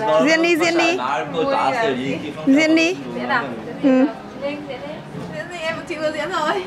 À? Diễn đi, diễn đi. Diễn đi. Diễn? Ừ. Diễn gì em chị vừa diễn rồi.